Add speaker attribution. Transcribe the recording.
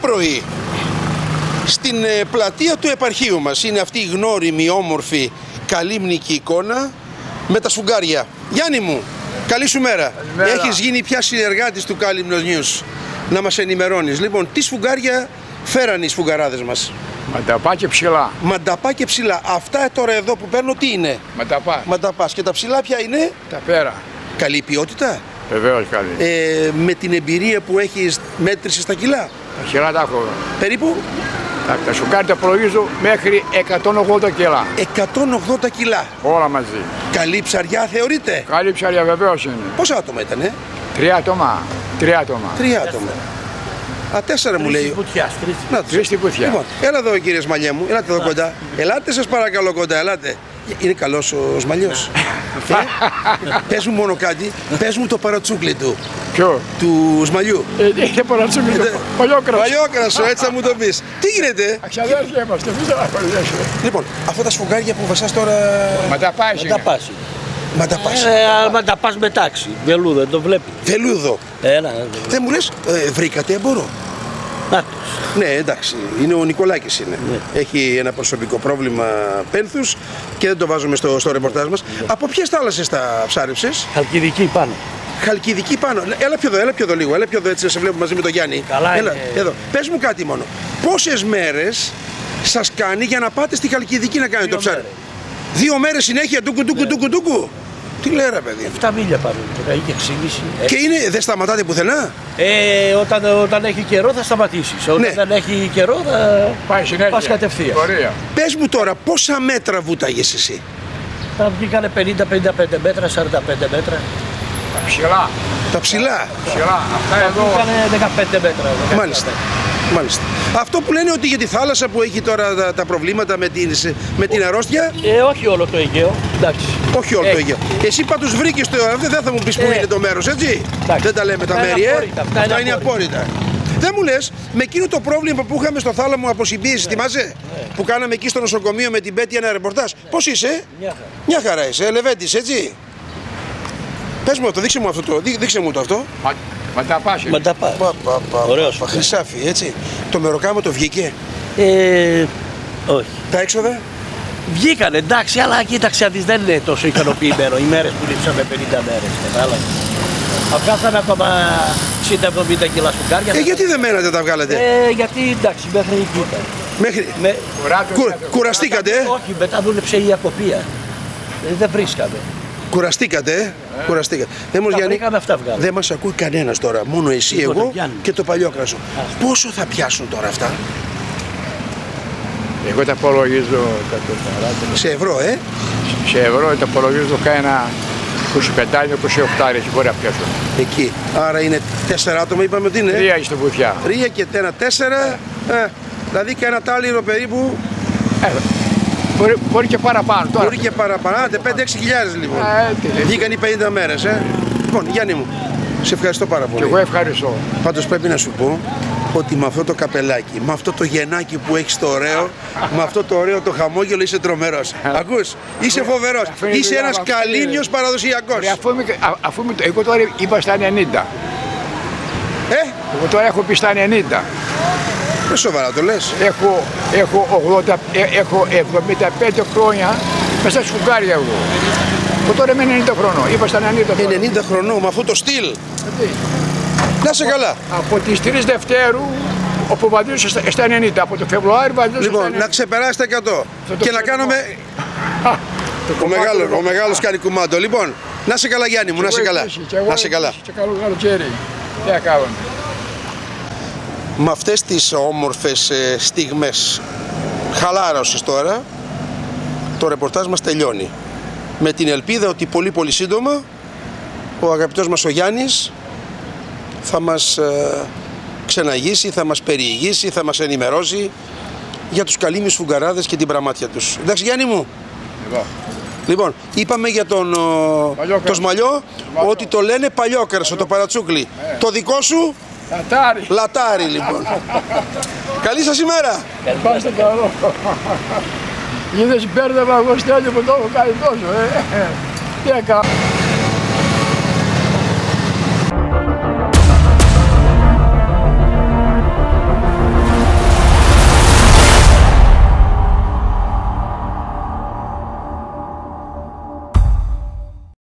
Speaker 1: πρωί στην ε, πλατεία του επαρχείου μας. Είναι αυτή η γνώριμη, όμορφη, καλύμνικη εικόνα με τα σφουγγάρια. Γιάννη μου, καλή σου μέρα.
Speaker 2: Καλημέρα.
Speaker 1: Έχεις γίνει πια συνεργάτης του Κάλυμνος News; Να μας ενημερώνεις. Λοιπόν, τι σφουγγάρια φέραν οι σφουγγαράδες μας;
Speaker 2: Μανταπά και ψηλά.
Speaker 1: Μανταπά και ψηλά. Αυτά τώρα εδώ που παίρνω τι είναι;
Speaker 2: Μανταπά.
Speaker 1: Μανταπάς και τα ψηλά ποια είναι;
Speaker 2: Τα πέρα.
Speaker 1: Καλή ποιότητα.
Speaker 2: Βεβαίως καλή.
Speaker 1: Ε, με την εμπειρία που έχεις μέτρησες τα κιλά;
Speaker 2: Τα χειρά τα έχω.
Speaker 1: Περίπου
Speaker 2: Τα, τα σουκάρια τα προλογίζω μέχρι 180 κιλά.
Speaker 1: 180 κιλά.
Speaker 2: Όλα μαζί.
Speaker 1: Καλή ψαριά θεωρείται.
Speaker 2: Καλή ψαριά βεβαίως είναι.
Speaker 1: Πόσα άτομα ήτανε;
Speaker 2: Τρία άτομα. Τρία άτομα.
Speaker 1: Τρία άτομα. Α, τέσσερα μου λέει. Να τους.
Speaker 2: Τρεις στην κουθιά.
Speaker 1: Λοιπόν, έλα εδώ κύριε Σμαλιέ μου, ελάτε εδώ κοντά. Ελάτε σας παρακαλώ κοντά, ελάτε. Είναι καλός ο Σμαλιός. ε, πες μου μόνο κάτι, πες μου το παρατσούκλι του,
Speaker 2: Ποιο;
Speaker 1: του Σμαλιού.
Speaker 2: Ε, είναι παρατσούκι το παλιόκρασο.
Speaker 1: Παλιόκρασο, έτσι θα μου το πεις. Τι γίνεται;
Speaker 2: Αξιαδέρφια είμαστε. Εμείς δεν απολύσουμε.
Speaker 1: Λοιπόν, αυτά τα σφουγγάρια που βασάς τώρα,
Speaker 2: Μανταπά
Speaker 3: Τα
Speaker 2: είναι.
Speaker 3: πας.
Speaker 1: μα τα πας.
Speaker 3: Ε, άμα τα πας με τάξη. Βελούδο, δεν το βλέπει.
Speaker 1: Βελούδο.
Speaker 3: Έλα.
Speaker 1: Δεν μου λες, ε, βρήκατε εμπόρο.
Speaker 3: Να τους.
Speaker 1: Ναι, εντάξει, είναι ο Νικολάκης είναι.
Speaker 3: Ναι.
Speaker 1: Έχει ένα προσωπικό πρόβλημα πένθους και δεν το βάζουμε στο, στο ρεπορτάζ μας.
Speaker 3: Ναι.
Speaker 1: Από ποιες θάλασσες τα ψάρεψες;
Speaker 3: Χαλκιδική πάνω.
Speaker 1: Χαλκιδική πάνω. Έλα πιο εδώ, έλα πιο εδώ λίγο. Έλα πιο εδώ έτσι να σε βλέπω μαζί με τον Γιάννη.
Speaker 3: Καλά
Speaker 1: έλα,
Speaker 3: είναι.
Speaker 1: εδώ. Πες μου κάτι μόνο. Πόσες μέρες σας κάνει για να πάτε στη Χαλκιδική να κάνετε το ψάρι;
Speaker 3: μέρες.
Speaker 1: Δύο μέρες συνέχεια τούκου τούκου τούκου τούκου. Τι λέει ρε παιδί;
Speaker 3: 7 μίλια πάνω. Και είχε εξήγηση. Ε,
Speaker 1: Και είναι, δεν σταματάτε πουθενά;
Speaker 3: ε, όταν, όταν έχει καιρό θα σταματήσεις. Όταν
Speaker 1: Ναι.
Speaker 3: δεν έχει καιρό θα
Speaker 2: Πάει συνέχεια.
Speaker 3: πας κατευθείαν.
Speaker 2: Ωραία.
Speaker 1: Πες μου τώρα πόσα μέτρα βούταγες εσύ;
Speaker 3: Θα βγήκανε 50-55 μέτρα, 45 μέτρα.
Speaker 2: Τα ψηλά.
Speaker 1: Τα ψηλά.
Speaker 2: Ψηλά. Αυτά
Speaker 3: Θα
Speaker 2: εδώ.
Speaker 3: βγήκανε 15 μέτρα. 17
Speaker 1: Μάλιστα. Μάλιστα. Αυτό που λένε ότι για τη θάλασσα που έχει τώρα τα, τα προβλήματα με την, με την αρρώστια,
Speaker 3: Ε, όχι όλο το Αιγαίο. Εντάξει.
Speaker 1: όχι όλο
Speaker 3: Ε,
Speaker 1: το Αιγαίο. Εσύ πάντως βρήκες το. Δεν δεν θα μου πεις που
Speaker 3: Ε.
Speaker 1: είναι το μέρος, έτσι;
Speaker 3: Εντάξει.
Speaker 1: Δεν τα λέμε τα
Speaker 3: Αυτά είναι
Speaker 1: μέρη, ε.
Speaker 3: απόρριτα, αυτά
Speaker 1: Αυτά
Speaker 3: είναι
Speaker 1: είναι απόρριτα. Δεν μου λες, με εκείνο το πρόβλημα που είχαμε στο θάλαμο από συμπίεση, θυμάσαι, που κάναμε εκεί στο νοσοκομείο με την Πέτια ένα ρεπορτάζ. Πώς είσαι,
Speaker 3: Μια χαρά.
Speaker 1: Μια χαρά είσαι, Λεβέντης, έτσι; Πες μου αυτό, δείξε μου αυτό το, δεί- δείξε μου το αυτό.
Speaker 2: Μα- Μανταπά είναι.
Speaker 3: Μα τα πας.
Speaker 1: Πα, πα, πα,
Speaker 3: Ωραίος.
Speaker 1: πα, χρυσάφι, έτσι. Το μεροκάμα το βγήκε.
Speaker 3: Ε, όχι.
Speaker 1: Τα έξοδα.
Speaker 3: Βγήκανε εντάξει, αλλά κοίταξε αν δεις, δεν είναι τόσο ικανοποιημένο. Οι μέρες που λείψαμε 50 μέρες, κατάλαβες. Θα βγάζανε ακόμα 60-70 κιλά σουγκάρια.
Speaker 1: Ε, γιατί δεν μένατε τα βγάλετε.
Speaker 3: Ε, γιατί εντάξει, μέχρι εκεί ήταν.
Speaker 1: Μέχρι...
Speaker 3: Με,
Speaker 2: Κουράτο
Speaker 1: Κου-
Speaker 2: είναι.
Speaker 1: κουραστήκατε, ε;
Speaker 3: όχι, μετά δούλεψε η ακοπία. Ε, δεν βρίσκαμε.
Speaker 1: Κουραστήκατε, ε; Κουραστήκατε. Δεν μου
Speaker 3: Τα
Speaker 1: Γιάννη,
Speaker 3: βρήκαμε, αυτά βγάλαμε.
Speaker 1: δεν μας ακούει κανένας τώρα. Μόνο εσύ,
Speaker 3: Λοιπόν,
Speaker 1: εγώ
Speaker 3: Γιάννη.
Speaker 1: και το παλιό κρασό. Πόσο θα πιάσουν τώρα αυτά;
Speaker 2: Εγώ τα απολογίζω τα το
Speaker 1: Σε ευρώ, ε;
Speaker 2: Σε ευρώ τα απολογίζω κάνα 25-28 έχει μπορεί να πιάσω.
Speaker 1: Εκεί. Άρα είναι τέσσερα άτομα, είπαμε ότι είναι.
Speaker 2: Τρία στο βουθιά.
Speaker 1: Τρία και ένα τέσσερα. Ε, δηλαδή και ένα τάλιρο περίπου.
Speaker 2: Ε, μπορεί, μπορεί και παραπάνω τώρα.
Speaker 1: Μπορεί και παραπάνω. Άντε, 5-6 χιλιάδες λοιπόν.
Speaker 2: Ε, τι λέει.
Speaker 1: Βγήκαν οι 50 μέρες, ε. Λοιπόν, Γιάννη μου, σε ευχαριστώ πάρα
Speaker 2: Και
Speaker 1: πολύ.
Speaker 2: εγώ ευχαριστώ.
Speaker 1: Πάντως πρέπει να σου πω ότι με αυτό το καπελάκι, με αυτό το γενάκι που έχεις το ωραίο, με αυτό το ωραίο το χαμόγελο είσαι τρομερός. Ακούς, είσαι φοβερός.
Speaker 2: Αυτό είναι
Speaker 1: Είσαι
Speaker 2: δουλειά
Speaker 1: ένας
Speaker 2: μου, αυτό
Speaker 1: καλήνιος
Speaker 2: είναι.
Speaker 1: παραδοσιακός.
Speaker 2: Ρε, αφού είμαι, α- αφού είμαι, εγώ τώρα είπα στα 90.
Speaker 1: Ε,
Speaker 2: Εγώ τώρα έχω πει στα 90.
Speaker 1: Δεν σοβαρά το λες.
Speaker 2: Έχω, έχω, 80, ε, έχω 75 χρόνια μέσα στα σφουγγάρια εγώ. Εγώ τώρα είμαι 90 χρονών. Είπα στα 90 χρόνια.
Speaker 1: 90 χρονών με αυτό το στυλ. Να σε καλά.
Speaker 2: Από τις 3 Δευτέρου όπου βαδίζω στα, στα 90. Από το Φεβρουάριο βαδίζω στα
Speaker 1: Λοιπόν,
Speaker 2: 90.
Speaker 1: να ξεπεράσει τα 100
Speaker 2: το
Speaker 1: και να
Speaker 2: ξέρω
Speaker 1: κάνουμε.
Speaker 2: Το
Speaker 1: Ο
Speaker 2: κομμάτι
Speaker 1: μεγάλος,
Speaker 2: το-
Speaker 1: ο μεγάλος κάνει κουμάντο. Λοιπόν, να σε καλά Γιάννη μου, να
Speaker 2: Και
Speaker 1: σε
Speaker 2: εγώ
Speaker 1: καλά.
Speaker 2: επίσης, και εγώ
Speaker 1: Να σε καλά.
Speaker 2: επίσης, Και καλό καλοκαίρι. Τι να κάνουμε.
Speaker 1: Με αυτές τις όμορφες ε, στιγμές χαλάρωσης τώρα το ρεπορτάζ μας τελειώνει με την ελπίδα ότι πολύ πολύ σύντομα ο αγαπητός μας ο Γιάννης θα μας ε, ξεναγήσει, θα μας περιηγήσει, θα μας ενημερώσει για τους καλύμιους φουγκαράδες και την πραμάτια τους. Εντάξει Γιάννη μου.
Speaker 2: Εδώ.
Speaker 1: Λοιπόν, είπαμε για τον ο,
Speaker 2: Παλιόκαρσο.
Speaker 1: το σμαλιό
Speaker 2: Σμαλιό.
Speaker 1: ότι το λένε παλιόκαρσο, το παρατσούκλι. Το δικό σου
Speaker 2: Τατάρι.
Speaker 1: λατάρι λοιπόν. Καλή σας ημέρα.
Speaker 2: Πάστε καλό. Είδες μπέρδευα εγώ στέλνω που το έχω κάνει τόσο. Ε. Τι να κάνω.